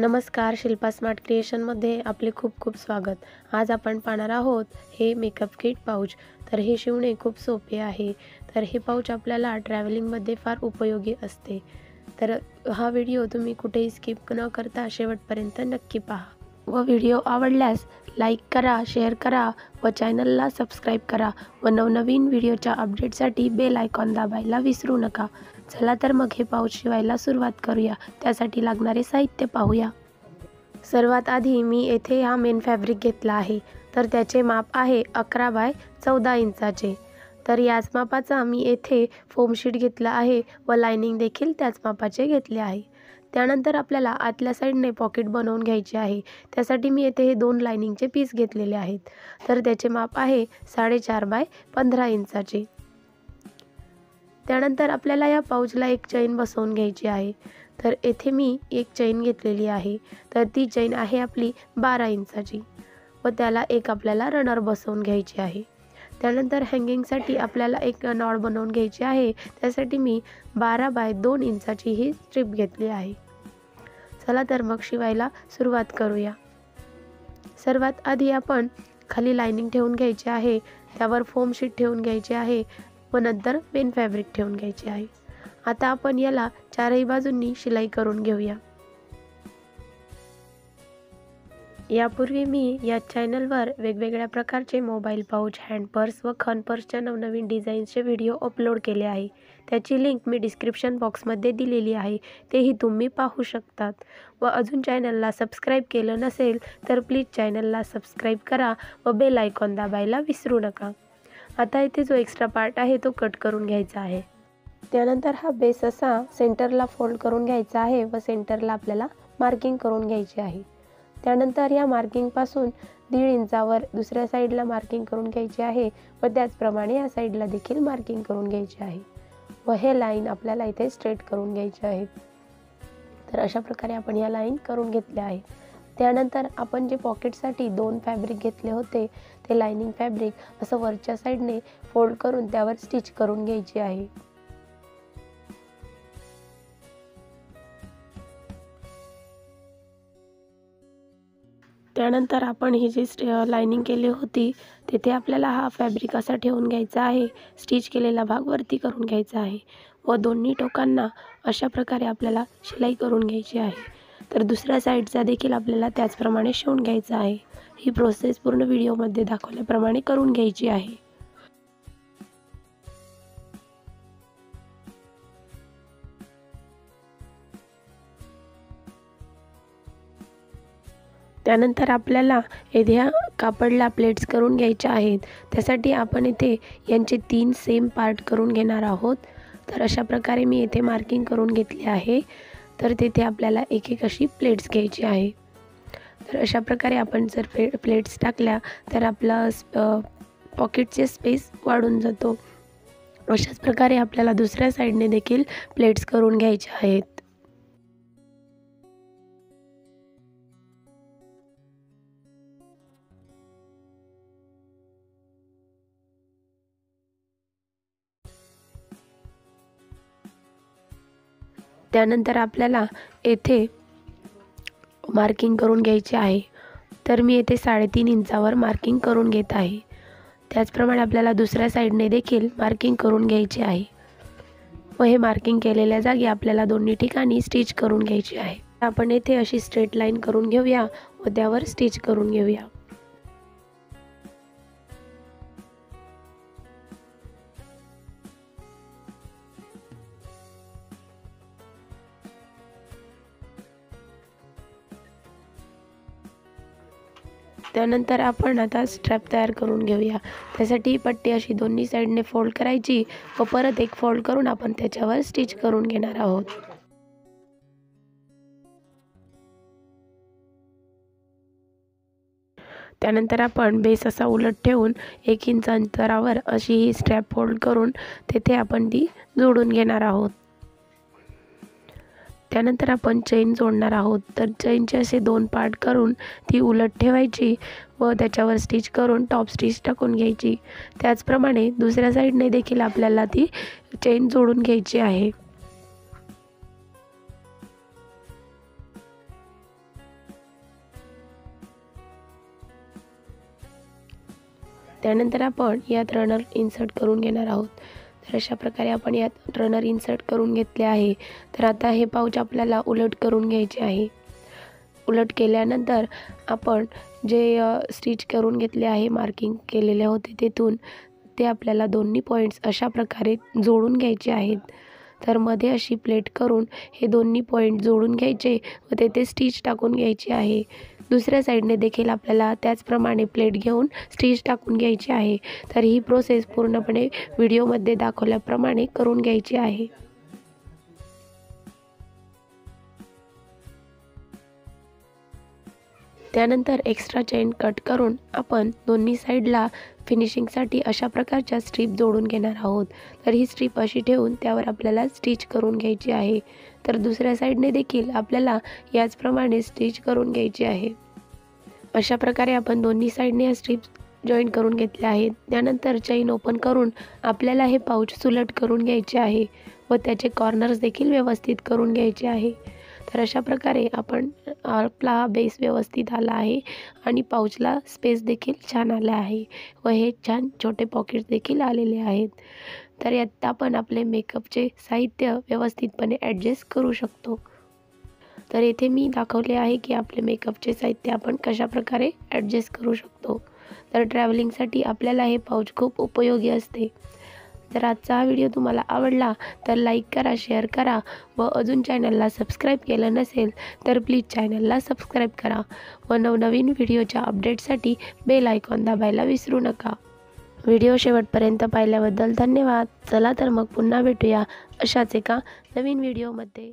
नमस्कार शिल्पा स्मार्ट क्रिएशनमध्ये आपले खूप खूप स्वागत. आज आपण पाहणार आहोत हे मेकअप किट पाऊच तर हे शिवणे खूप सोपे आहे. तर हे पाऊच आपल्याला ट्रॅव्हलिंगमध्ये फार उपयोगी असते. तर हा व्हिडिओ तुम्ही कुठेही स्किप न करता शेवटपर्यंत नक्की पहा. व व्हिडिओ आवडल्यास लाईक करा शेअर करा व चॅनलला सबस्क्राईब करा व नवनवीन व्हिडिओच्या अपडेटसाठी बेल आयकॉन दाबायला विसरू नका. चला तर मग हे पाऊस शिवायला सुरुवात करूया. त्यासाठी लागणारे साहित्य पाहूया. सर्वात आधी मी येथे हा मेन फॅब्रिक घेतला आहे. तर त्याचे माप आहे अकरा बाय चौदा इंचाचे. तर याच मापाचा मी येथे फोमशीट घेतला आहे व लायनिंग देखील त्याच मापाचे घेतले आहे. त्यानंतर आपल्याला आतल्या साईडने पॉकेट बनवून घ्यायचे आहे. त्यासाठी मी येथे हे दोन लायनिंगचे पीस घेतलेले आहेत. तर त्याचे माप आहे साडेचार बाय पंधरा इंचाचे. त्यानंतर आपल्याला या पाऊचला एक चैन बसवून घ्यायची आहे. तर येथे मी एक चैन घेतलेली आहे. तर ती चैन आहे आपली बारा इंचाची व त्याला एक आपल्याला रनर बसवून घ्यायची आहे. त्यानंतर हँगिंगसाठी आपल्याला एक नॉड बनवून घ्यायची आहे. त्यासाठी मी बारा बाय दोन इंचाची ही स्ट्रीप घेतली आहे. चला तर मग शिवायला सुरुवात करूया. सर्वात आधी आपण खाली लायनिंग ठेवून घ्यायची आहे. त्यावर फोम शीट ठेवून घ्यायची आहे. व नंतर पेन फॅब्रिक ठेवून घ्यायची आहे. आता आपण याला चारही बाजूंनी शिलाई करून घेऊया. यापूर्वी मी या चॅनलवर वेगवेगळ्या प्रकारचे मोबाईल पाऊच हँड पर्स व खन पर्सच्या नवनवीन डिझाईन्सचे व्हिडिओ अपलोड केले आहे. त्याची लिंक मी डिस्क्रिप्शन बॉक्समध्ये दिलेली आहे. तेही तुम्ही पाहू शकतात. व अजून चॅनलला सबस्क्राईब केलं नसेल तर प्लीज चॅनलला सबस्क्राईब करा व बेल आयकॉन दाबायला विसरू नका. आता इथे जो एक्स्ट्रा पार्ट आहे तो कट करून घ्यायचा आहे. त्यानंतर हा बेस असा सेंटरला फोल्ड करून घ्यायचा आहे व सेंटरला आपल्याला मार्किंग करून घ्यायची आहे. त्यानंतर या मार्किंगपासून दीड इंचावर दुसऱ्या साईडला मार्किंग करून घ्यायची आहे व त्याचप्रमाणे या साईडला देखील मार्किंग करून घ्यायची आहे व हे लाईन आपल्याला इथे स्ट्रेट करून घ्यायचे आहेत तर अशा प्रकारे आपण या लाईन करून घेतल्या आहेत त्यानंतर आपण जे पॉकेटसाठी दोन फॅब्रिक घेतले होते ते लायनिंग फॅब्रिक असं वरच्या साईडने फोल्ड करून त्यावर स्टिच करून घ्यायची आहे. त्यानंतर आपण ही जी लायनिंग केली होती तिथे आपल्याला हा फॅब्रिक असा ठेवून घ्यायचा आहे. स्टिच केलेला भाग वरती करून घ्यायचा आहे व दोन्ही टोकांना अशा प्रकारे आपल्याला शिलाई करून घ्यायची आहे. तर दुसऱ्या साईडचा देखील आपल्याला त्याचप्रमाणे शिवून घ्यायचा आहे. ही प्रोसेस पूर्ण व्हिडिओमध्ये दाखवल्याप्रमाणे करून घ्यायची आहे. त्यानंतर आपल्याला येध्या कापडला प्लेट्स करून घ्यायच्या आहेत. त्यासाठी आपण इथे यांचे तीन सेम पार्ट करून घेणार आहोत. तर अशा प्रकारे मी येथे मार्किंग करून घेतले आहे. तर तेथे आपल्याला एक एक अशी प्लेट्स घ्यायची आहे. तर अशा प्रकारे आपण जर प्ले प्लेट्स टाकल्या तर आपला पॉकेटचे स्पेस वाढून जातो. अशाच प्रकारे आपल्याला दुसऱ्या साईडने देखील प्लेट्स करून घ्यायचे आहेत. त्यानंतर आपल्याला येथे मार्किंग करून घ्यायचे आहे. तर मी येथे साडेतीन इंचावर मार्किंग करून घेत आहे. त्याचप्रमाणे आपल्याला दुसऱ्या साईडने देखील मार्किंग करून घ्यायचे आहे. व हे मार्किंग केलेल्या जागी आपल्याला दोन्ही ठिकाणी स्टिच करून घ्यायची आहे. आपण येथे अशी स्ट्रेट लाईन करून घेऊया व त्यावर स्टिच करून घेऊया. त्यानंतर आपण आता स्ट्रॅप तयार करून घेऊया. त्यासाठी पट्टी अशी दोन्ही साईडने फोल्ड करायची व परत एक फोल्ड करून आपण त्याच्यावर स्टिच करून घेणार आहोत. त्यानंतर आपण बेस असा उलट ठेवून एक इंच अंतरावर अशी ही स्ट्रॅप फोल्ड करून तेथे आपण ती जोडून घेणार आहोत. त्यानंतर आपण चैन जोडणार आहोत. तर चैनचे असे दोन पार्ट करून ती उलट ठेवायची व त्याच्यावर स्टिच करून टॉप स्टिच टाकून घ्यायची. त्याचप्रमाणे दुसऱ्या साईडने देखील आपल्याला ती चैन जोडून घ्यायची आहे. त्यानंतर आपण यात रनर इन्सर्ट करून घेणार आहोत. तर अशा प्रकारे आपण यात रनर इन्सर्ट करून घेतले आहे. तर आता हे पाऊच आपल्याला उलट करून घ्यायचे आहे. उलट केल्यानंतर आपण जे स्टिच करून घेतले आहे मार्किंग केलेले होते तेथून ते आपल्याला दोन्ही पॉईंट्स अशा प्रकारे जोडून घ्यायचे आहेत. तर मध्ये अशी प्लेट करून हे दोन्ही पॉईंट जोडून घ्यायचे व तेथे स्टिच टाकून घ्यायची आहे. दुसऱ्या साईडने देखील आपल्याला त्याचप्रमाणे प्लेट घेऊन स्टिच टाकून घ्यायची आहे. तर ही प्रोसेस पूर्णपणे व्हिडिओमध्ये दाखवल्याप्रमाणे करून घ्यायची आहे. त्यानंतर एक्स्ट्रा चेन कट करून आपण दोन्ही साईडला फिनिशिंगसाठी अशा प्रकारच्या स्ट्रीप जोडून घेणार आहोत. तर ही स्ट्रीप अशी ठेवून त्यावर आपल्याला स्टिच करून घ्यायची आहे. तर दुसऱ्या साईडने देखील आपल्याला याचप्रमाणे स्टिच करून घ्यायची आहे. अशा प्रकारे आपण दोन्ही साईडने या स्ट्रीप जॉईन करून घेतल्या आहेत. त्यानंतर चैन ओपन करून आपल्याला हे पाऊच सुलट करून घ्यायचे आहे व त्याचे कॉर्नर्स देखील व्यवस्थित करून घ्यायचे आहे. तर अशा प्रकारे आपण आपला हा बेस व्यवस्थित आला आहे आणि पाऊचला स्पेस देखील छान आला आहे व हे छान छोटे पॉकेट्स देखील आलेले आहेत. तर यात आपण आपले मेकअपचे साहित्य व्यवस्थितपणे ॲडजस्ट करू शकतो. तर येथे मी दाखवले आहे की आपले मेकअपचे साहित्य आपण कशाप्रकारे ॲडजस्ट करू शकतो. तर ट्रॅव्हलिंगसाठी आपल्याला हे पाऊच खूप उपयोगी असते. जर आजचा हा व्हिडिओ तुम्हाला आवडला तर लाईक करा शेअर करा व अजून चॅनलला सबस्क्राईब केलं नसेल तर प्लीज चॅनलला सबस्क्राईब करा व नवनवीन व्हिडिओच्या अपडेटसाठी बेल आयकॉन दाबायला विसरू नका. व्हिडिओ शेवटपर्यंत पाहिल्याबद्दल धन्यवाद. चला तर मग पुन्हा भेटूया अशाच एका नवीन व्हिडिओमध्ये.